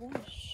boş.